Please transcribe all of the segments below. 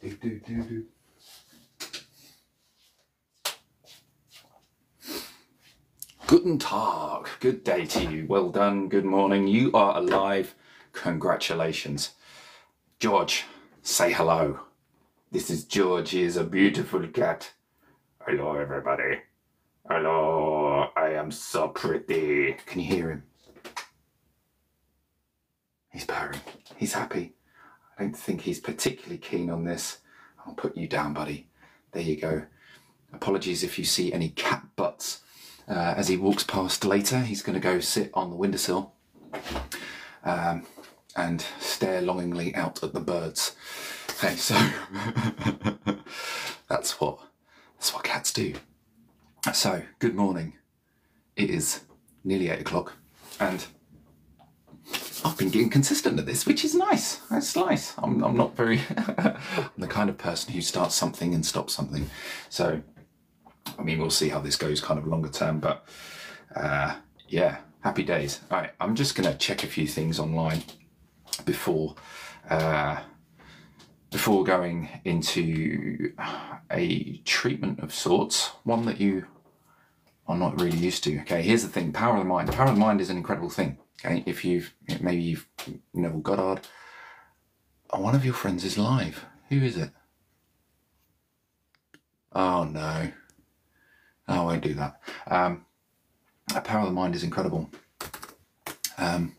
Do, do, do, do. Guten Tag. Good day to you. Well done. Good morning. You are alive. Congratulations. George, say hello. This is George. He is a beautiful cat. Hello, everybody. Hello. I am so pretty. Can you hear him? He's purring. He's happy. I don't think he's particularly keen on this. I'll put you down, buddy. There you go. Apologies if you see any cat butts. Uh, as he walks past later, he's going to go sit on the windowsill um, and stare longingly out at the birds. Okay, so that's what that's what cats do. So, good morning. It is nearly eight o'clock, and I've been getting consistent at this, which is nice. That's nice. I'm, I'm not very. I'm the kind of person who starts something and stops something. So, I mean, we'll see how this goes kind of longer term, but uh, yeah, happy days. All right, I'm just going to check a few things online before. Uh, before going into a treatment of sorts, one that you are not really used to. Okay, here's the thing: power of the mind. Power of the mind is an incredible thing. Okay, if you've maybe you've Neville Goddard, one of your friends is live. Who is it? Oh no, I won't do that. Um, power of the mind is incredible. Um,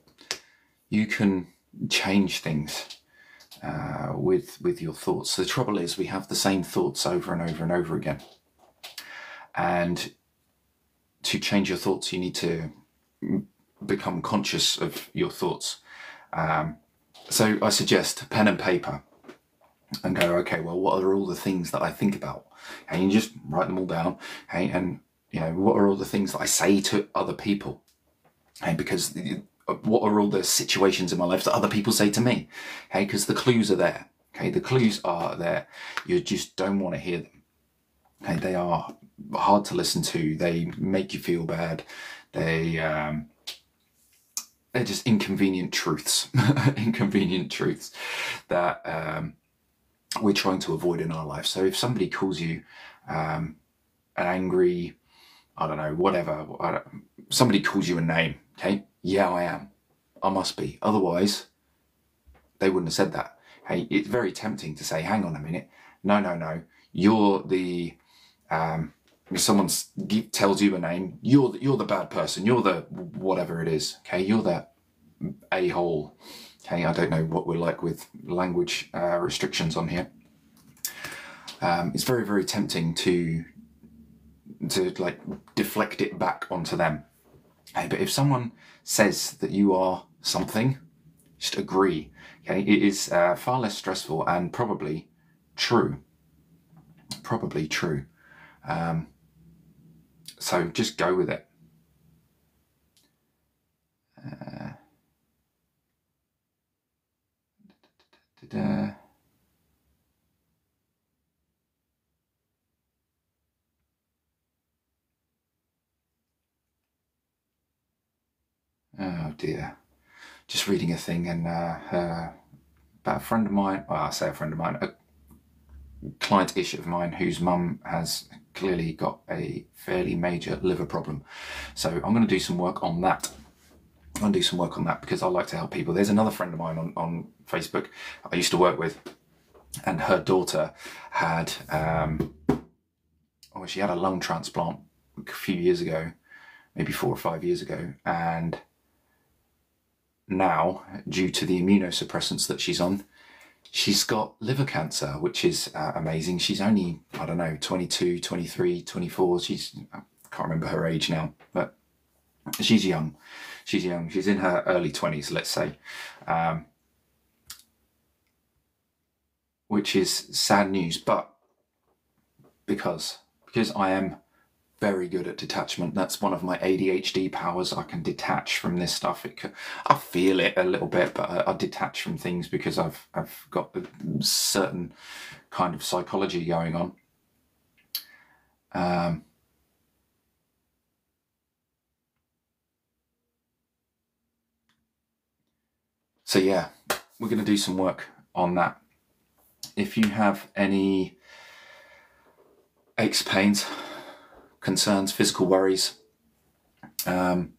you can change things uh, with with your thoughts. The trouble is, we have the same thoughts over and over and over again, and to change your thoughts, you need to become conscious of your thoughts. Um, so I suggest pen and paper and go, okay, well, what are all the things that I think about? And you just write them all down. Okay, and you know, what are all the things that I say to other people? And because what are all the situations in my life that other people say to me? Okay, because the clues are there. Okay, the clues are there. You just don't want to hear them. Okay, they are hard to listen to. They make you feel bad. They um, just inconvenient truths, inconvenient truths that um, we're trying to avoid in our life. So if somebody calls you um, an angry, I don't know, whatever, don't, somebody calls you a name, okay? Yeah, I am. I must be. Otherwise, they wouldn't have said that. Hey, it's very tempting to say, hang on a minute. No, no, no. You're the, um, if someone tells you a name, you're the, you're the bad person. You're the whatever it is. Okay, you're that a hole. Okay, I don't know what we're like with language uh, restrictions on here. Um, it's very very tempting to to like deflect it back onto them. Okay, but if someone says that you are something, just agree. Okay, it is uh, far less stressful and probably true. Probably true. Um, so just go with it. Uh, oh dear. Just reading a thing and uh, uh, about a friend of mine, well, I say a friend of mine, a client-ish of mine whose mum has clearly got a fairly major liver problem. So I'm going to do some work on that. To do some work on that because I like to help people. There's another friend of mine on, on Facebook I used to work with and her daughter had, um, oh, she had a lung transplant a few years ago, maybe four or five years ago. And now, due to the immunosuppressants that she's on, she's got liver cancer, which is uh, amazing. She's only, I don't know, 22, 23, 24. She's, I can't remember her age now, but she's young. She's young. She's in her early 20s, let's say. Um, which is sad news, but because, because I am very good at detachment. That's one of my ADHD powers. I can detach from this stuff. It I feel it a little bit, but I, I, detach from things because I've I've got a certain kind of psychology going on. Um, so yeah, we're going to do some work on that if you have any aches, pains, concerns, physical worries, um,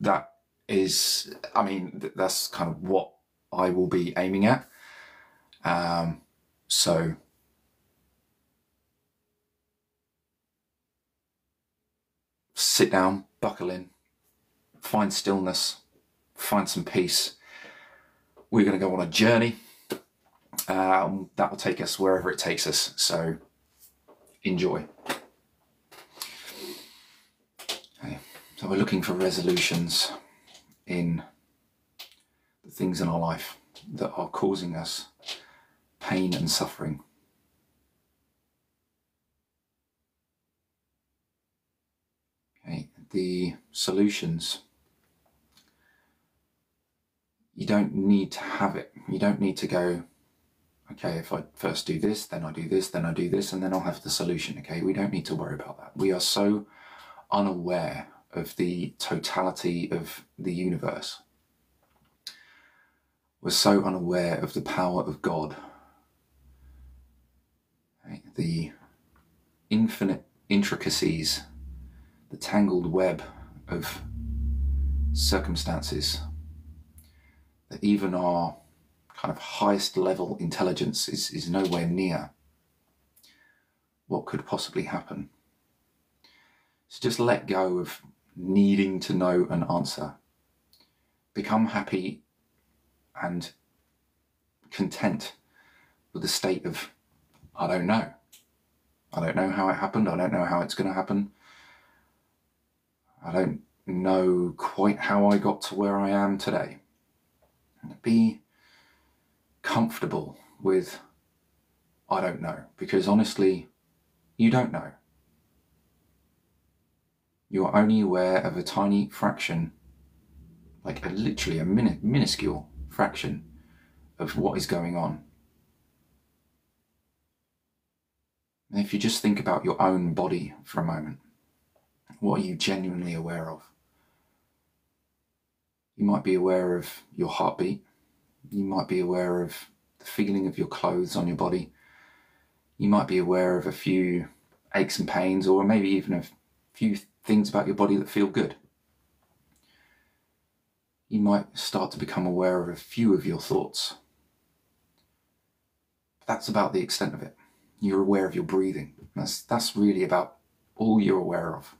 that is, I mean, th- that's kind of what I will be aiming at. Um, so sit down, buckle in, find stillness, find some peace. We're going to go on a journey. Um, that will take us wherever it takes us. So enjoy. Okay. So we're looking for resolutions in the things in our life that are causing us pain and suffering. Okay, the solutions. You don't need to have it. You don't need to go, okay, if I first do this, then I do this, then I do this, and then I'll have the solution. Okay, we don't need to worry about that. We are so unaware of the totality of the universe. We're so unaware of the power of God, the infinite intricacies, the tangled web of circumstances that even our kind of highest level intelligence is, is nowhere near what could possibly happen. So just let go of needing to know an answer. Become happy and content with the state of, I don't know. I don't know how it happened. I don't know how it's going to happen. I don't know quite how I got to where I am today. Be comfortable with, I don't know, because honestly, you don't know you are only aware of a tiny fraction, like a, literally a min- minuscule fraction of what is going on. And if you just think about your own body for a moment, what are you genuinely aware of? You might be aware of your heartbeat. You might be aware of the feeling of your clothes on your body. You might be aware of a few aches and pains, or maybe even a few things about your body that feel good. You might start to become aware of a few of your thoughts. That's about the extent of it. You're aware of your breathing. That's, that's really about all you're aware of.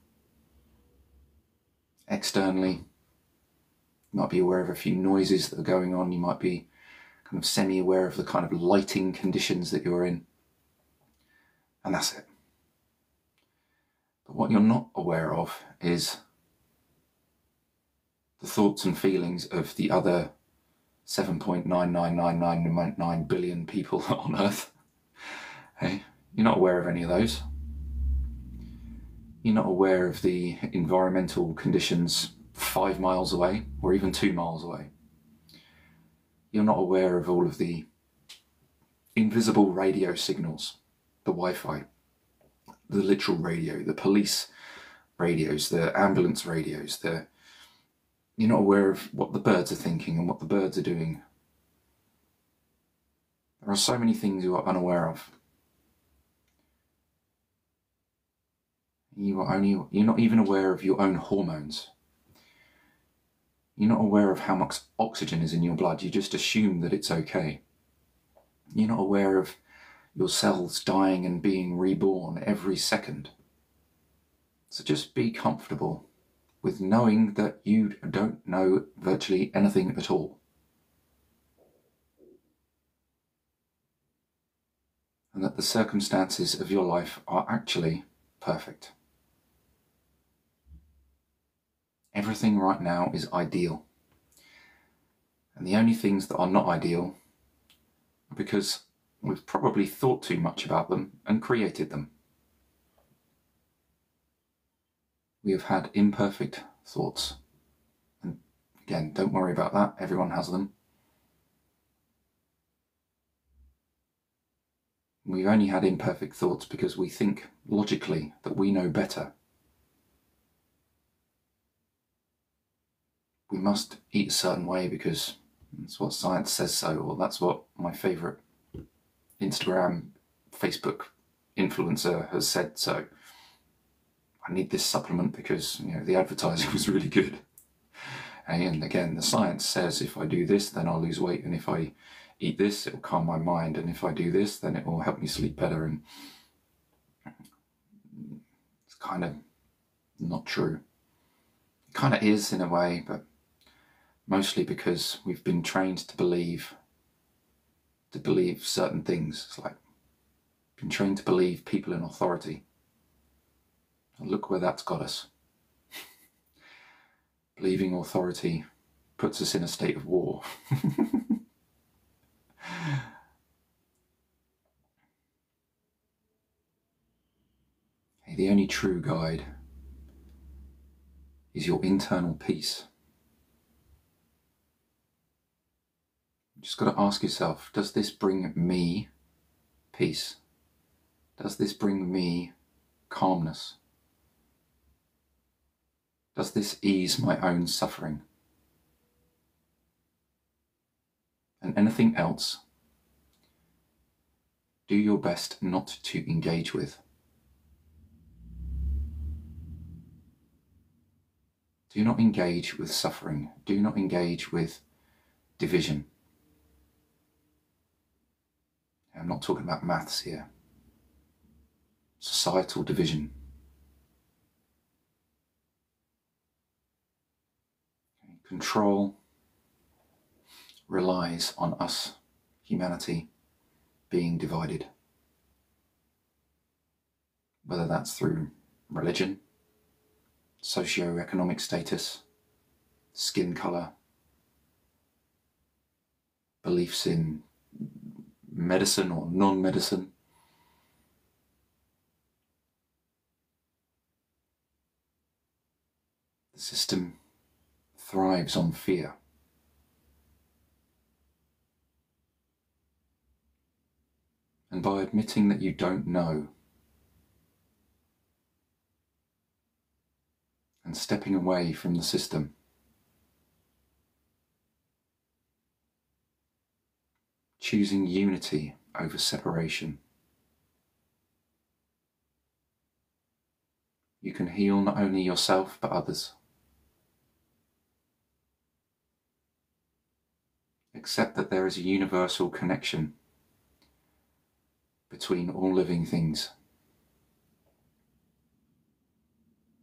Externally, you might be aware of a few noises that are going on. You might be kind of semi aware of the kind of lighting conditions that you're in. And that's it. What you're not aware of is the thoughts and feelings of the other 7.99999 billion people on Earth. Hey, you're not aware of any of those. You're not aware of the environmental conditions five miles away or even two miles away. You're not aware of all of the invisible radio signals, the Wi Fi, the literal radio, the police radios, the ambulance radios, the you're not aware of what the birds are thinking and what the birds are doing. There are so many things you are unaware of. You are only you're not even aware of your own hormones. You're not aware of how much oxygen is in your blood. You just assume that it's okay. You're not aware of your cells dying and being reborn every second. So just be comfortable with knowing that you don't know virtually anything at all. And that the circumstances of your life are actually perfect. Everything right now is ideal. And the only things that are not ideal are because We've probably thought too much about them and created them. We have had imperfect thoughts. And again, don't worry about that, everyone has them. We've only had imperfect thoughts because we think logically that we know better. We must eat a certain way because that's what science says so, or that's what my favourite Instagram, Facebook influencer has said so. I need this supplement because you know the advertising was really good. And again, the science says if I do this, then I'll lose weight, and if I eat this, it'll calm my mind, and if I do this, then it will help me sleep better. And it's kind of not true. It kind of is in a way, but mostly because we've been trained to believe to believe certain things. It's like been trained to believe people in authority. And look where that's got us. Believing authority puts us in a state of war. the only true guide is your internal peace. Just got to ask yourself does this bring me peace? Does this bring me calmness? Does this ease my own suffering? And anything else, do your best not to engage with. Do not engage with suffering. Do not engage with division. I'm not talking about maths here. Societal division. Control relies on us, humanity, being divided. Whether that's through religion, socio-economic status, skin colour, beliefs in medicine or non-medicine. The system thrives on fear. And by admitting that you don't know and stepping away from the system, choosing unity over separation. You can heal not only yourself but others. Accept that there is a universal connection between all living things,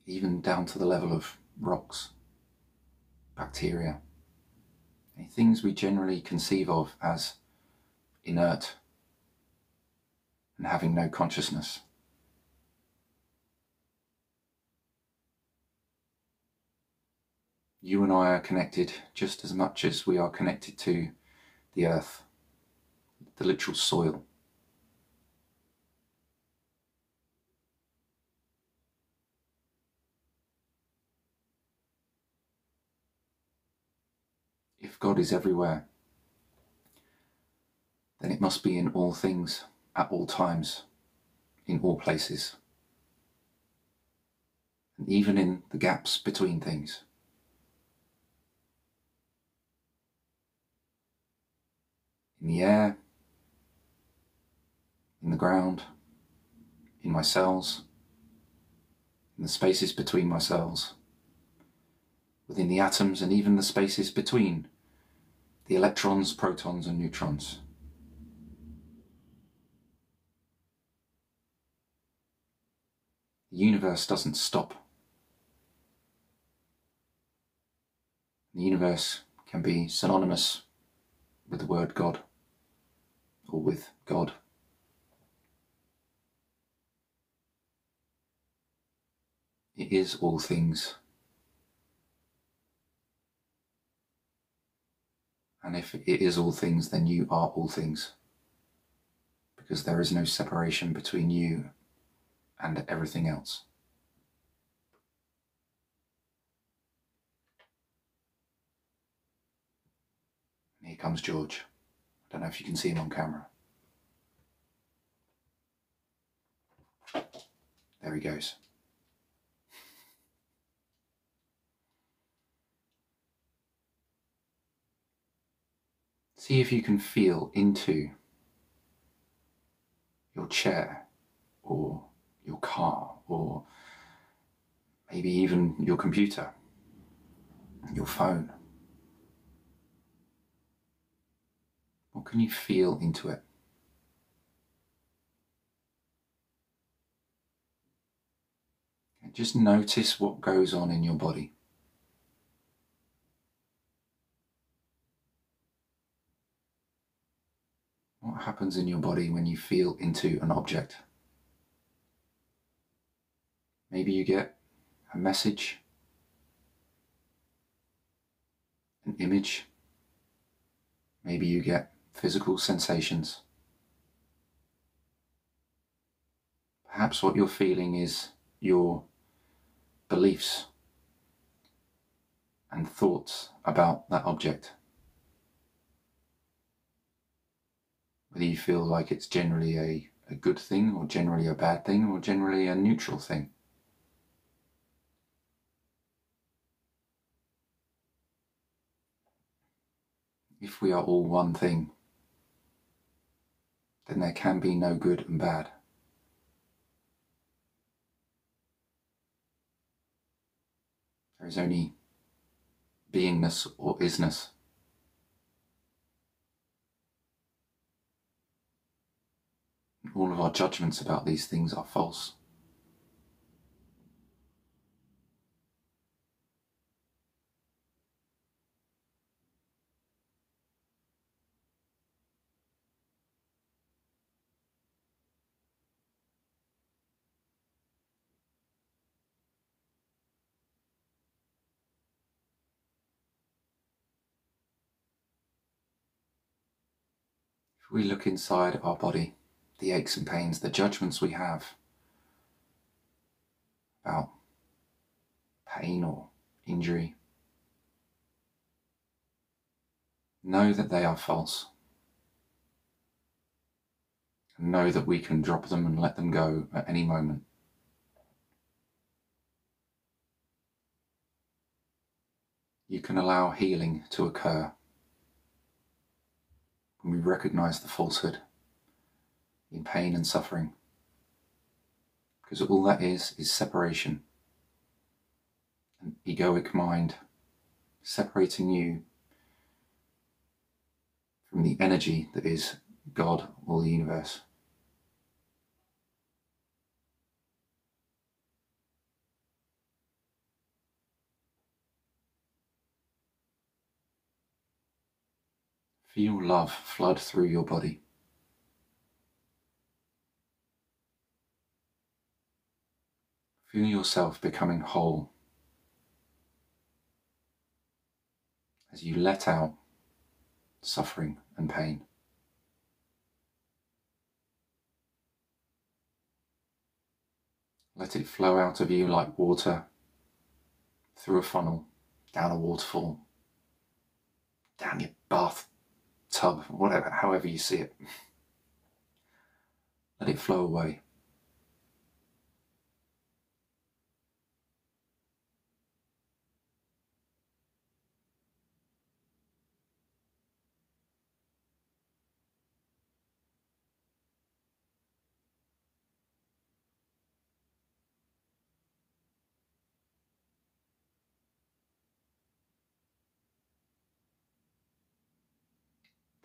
even down to the level of rocks, bacteria, and things we generally conceive of as inert, and having no consciousness. You and I are connected just as much as we are connected to the earth, the literal soil. If God is everywhere, then it must be in all things, at all times, in all places, and even in the gaps between things. In the air, in the ground, in my cells, in the spaces between my cells, within the atoms and even the spaces between the electrons, protons and neutrons. The universe doesn't stop. The universe can be synonymous with the word God or with God. It is all things. And if it is all things, then you are all things. Because there is no separation between you and everything else. And here comes George. I don't know if you can see him on camera. There he goes. See if you can feel into your chair or your car or maybe even your computer, your phone. What can you feel into it? Just notice what goes on in your body. What happens in your body when you feel into an object? Maybe you get a message, an image. Maybe you get physical sensations. Perhaps what you're feeling is your beliefs and thoughts about that object. Whether you feel like it's generally a, a good thing or generally a bad thing or generally a neutral thing. If we are all one thing, then there can be no good and bad. There is only beingness or isness. All of our judgments about these things are false. We look inside our body, the aches and pains, the judgments we have about pain or injury, know that they are false. And know that we can drop them and let them go at any moment. You can allow healing to occur when we recognize the falsehood in pain and suffering. Because all that is, is separation. An egoic mind separating you from the energy that is God or the universe. Feel love flood through your body. Feel yourself becoming whole as you let out suffering and pain. Let it flow out of you like water through a funnel, down a waterfall, down your bath tub, whatever, however you see it. Let it flow away.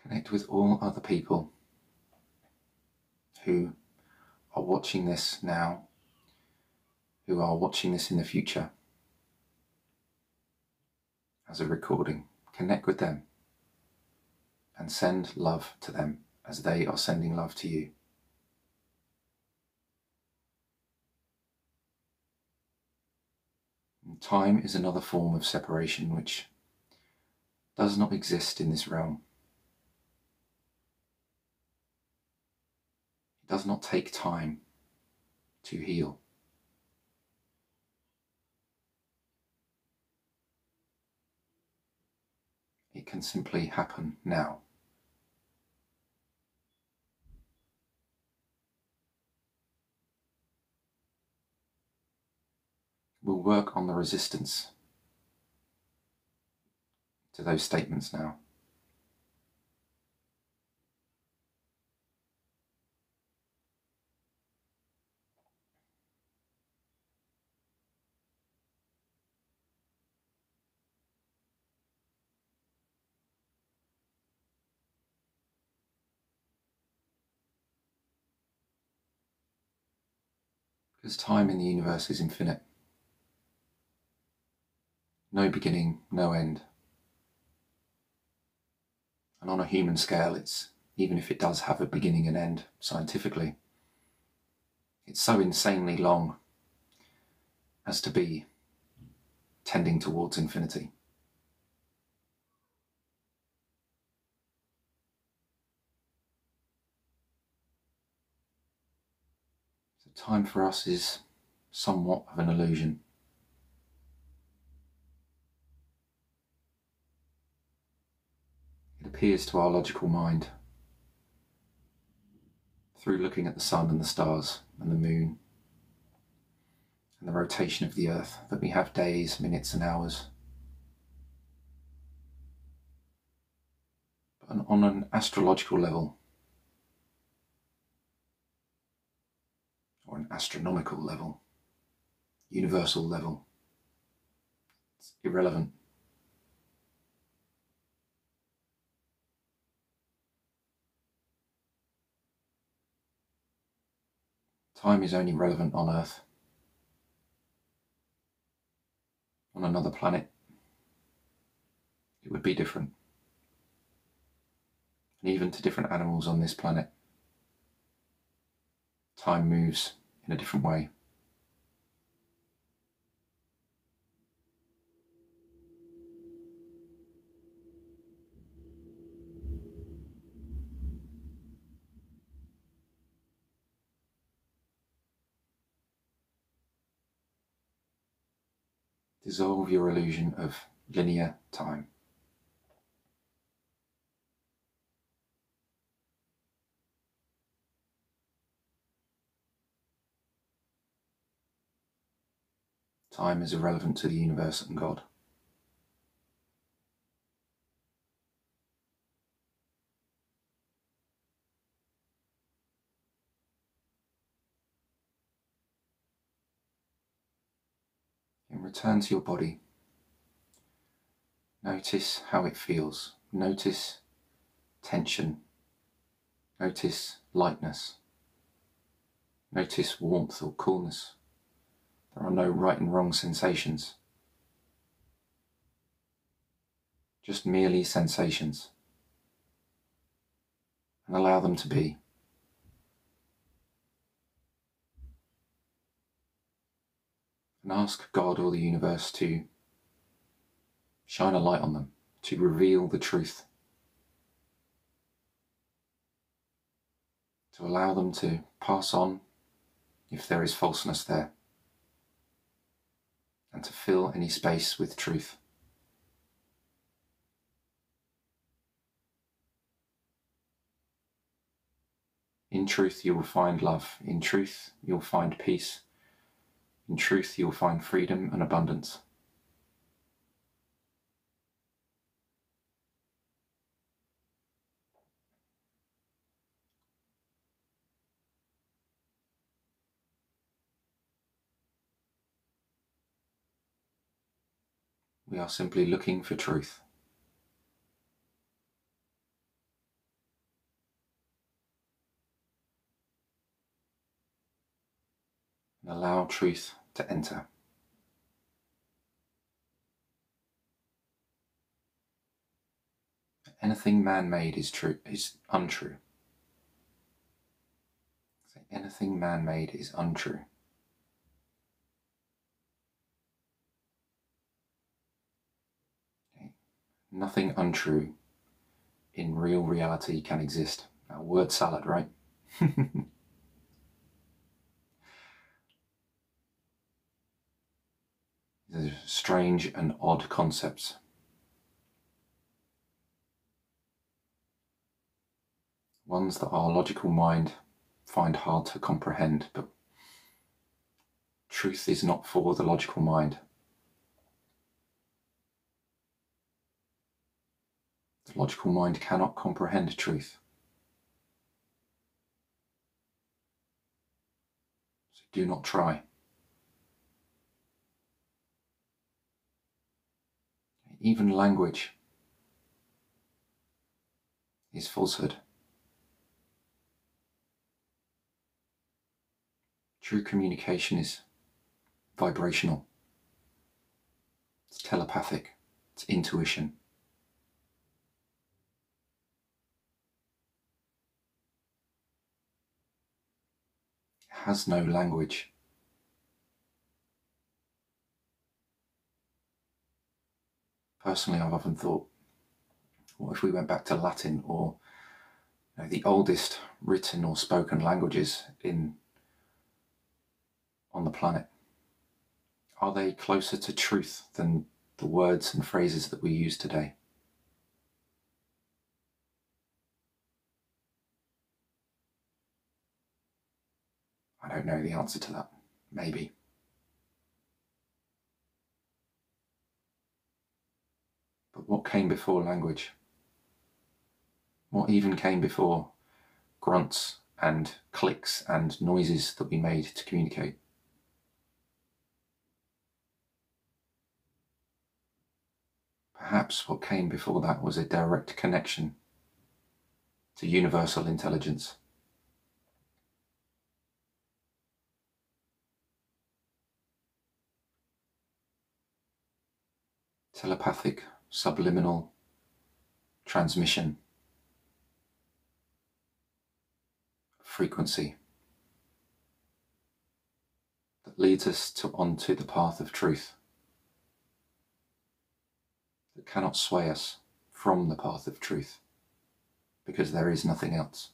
Connect with all other people who are watching this now, who are watching this in the future as a recording. Connect with them and send love to them as they are sending love to you. Time is another form of separation which does not exist in this realm. It does not take time to heal. It can simply happen now. We'll work on the resistance to those statements now. Because time in the universe is infinite. No beginning, no end. And on a human scale, it's even if it does have a beginning and end scientifically, it's so insanely long as to be tending towards infinity. Time for us is somewhat of an illusion. It appears to our logical mind through looking at the sun and the stars and the moon and the rotation of the earth that we have days, minutes, and hours. But on an astrological level, an astronomical level, universal level, it's irrelevant. Time is only relevant on Earth. On another planet, it would be different. And even to different animals on this planet, time moves in a different way. dissolve your illusion of linear time. Time is irrelevant to the universe and God. And return to your body. Notice how it feels. Notice tension. Notice lightness. Notice warmth or coolness. There are no right and wrong sensations. Just merely sensations. And allow them to be. and ask God or the universe to shine a light on them, to reveal the truth, to allow them to pass on if there is falseness there, and to fill any space with truth. In truth, you will find love. In truth, you'll find peace. In truth, you will find freedom and abundance. We are simply looking for truth. and allow truth to enter. Anything man-made is true is untrue. anything man-made is untrue. Nothing untrue in real reality can exist. Now, word salad, right? strange and odd concepts. Ones that our logical mind find hard to comprehend, but truth is not for the logical mind. The logical mind cannot comprehend truth. So do not try. even language, is falsehood. True communication is vibrational, it's telepathic, it's intuition. Has no language. Personally, I've often thought, what if we went back to Latin or you know, the oldest written or spoken languages in on the planet? Are they closer to truth than the words and phrases that we use today? I don't know the answer to that. Maybe. But what came before language? What even came before grunts and clicks and noises that we made to communicate? Perhaps what came before that was a direct connection to universal intelligence. Telepathic, subliminal transmission, frequency that leads us to onto the path of truth that cannot sway us from the path of truth because there is nothing else.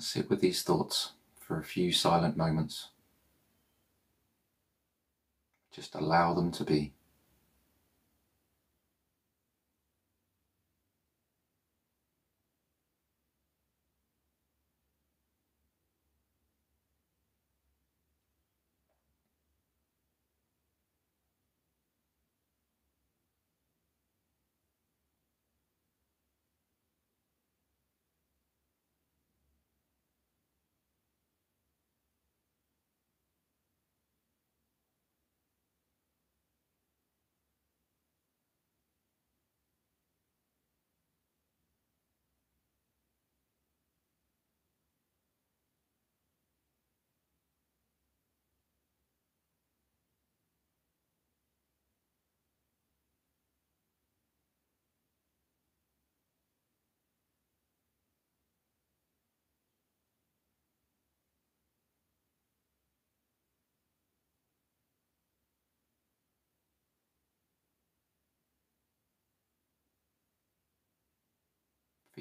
Sit with these thoughts for a few silent moments. Just allow them to be.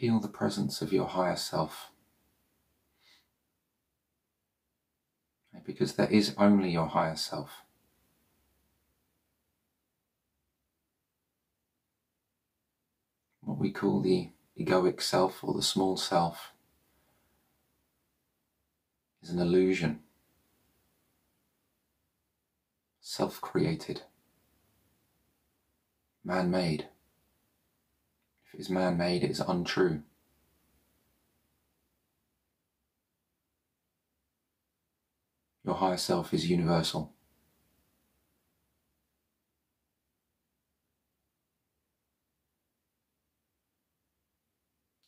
Feel the presence of your higher self. Because there is only your higher self. What we call the egoic self or the small self is an illusion, self created, man made. Is man made, it is untrue. Your higher self is universal.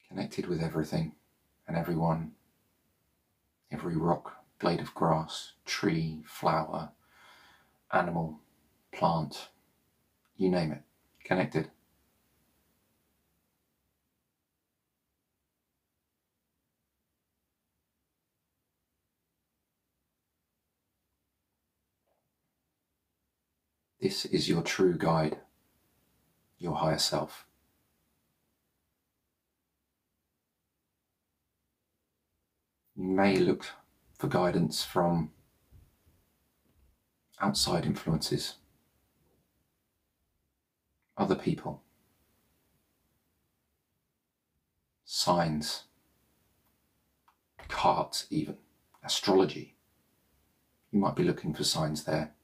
Connected with everything and everyone, every rock, blade of grass, tree, flower, animal, plant, you name it, connected. This is your true guide, your higher self. You may look for guidance from outside influences, other people, signs, cards, even astrology. You might be looking for signs there.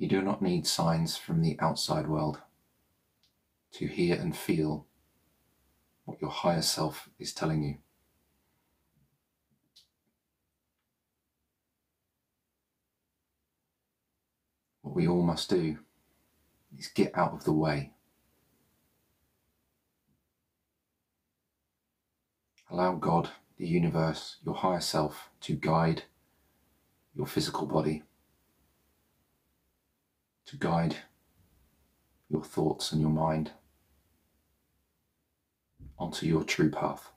You do not need signs from the outside world to hear and feel what your higher self is telling you. What we all must do is get out of the way. Allow God, the universe, your higher self to guide your physical body to guide your thoughts and your mind onto your true path.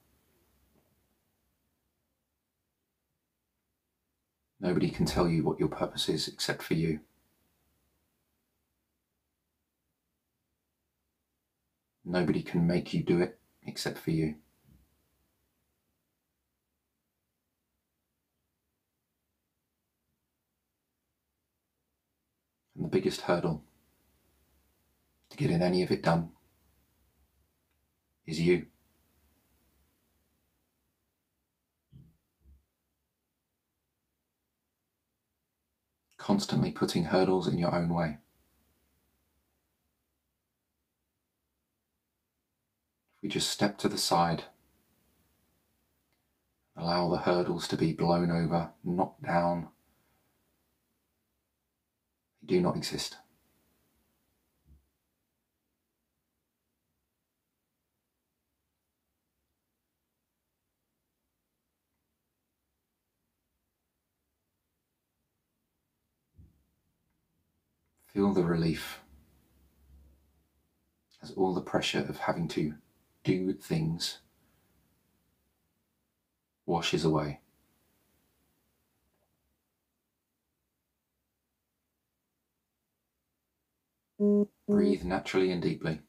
Nobody can tell you what your purpose is except for you. Nobody can make you do it except for you. Biggest hurdle to getting any of it done is you. Constantly putting hurdles in your own way. If we just step to the side, allow the hurdles to be blown over, knocked down, do not exist. Feel the relief as all the pressure of having to do things washes away. Breathe naturally and deeply.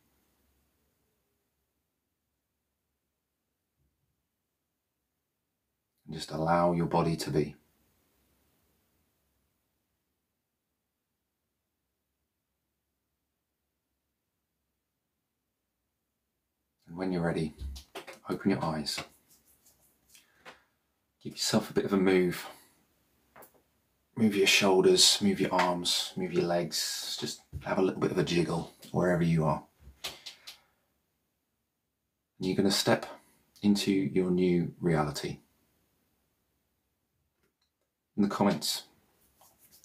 And just allow your body to be. And when you're ready, open your eyes. Give yourself a bit of a move. Move your shoulders, move your arms, move your legs. Just have a little bit of a jiggle wherever you are. And you're going to step into your new reality. In the comments,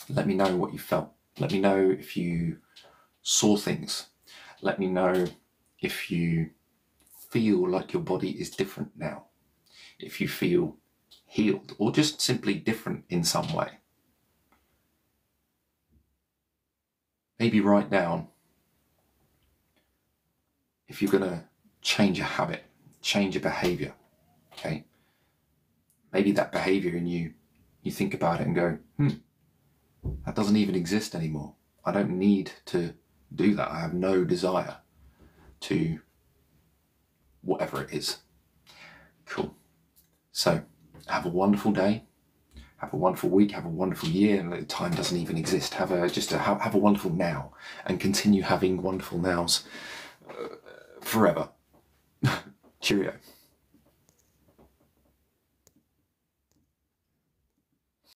let me know what you felt. Let me know if you saw things. Let me know if you feel like your body is different now, if you feel healed or just simply different in some way. Maybe write down if you're going to change a habit, change a behavior, okay? Maybe that behavior in you, you think about it and go, hmm, that doesn't even exist anymore. I don't need to do that. I have no desire to whatever it is. Cool. So have a wonderful day. Have a wonderful week. Have a wonderful year. Time doesn't even exist. Have a just a, have, have a wonderful now, and continue having wonderful nows uh, forever. Cheerio.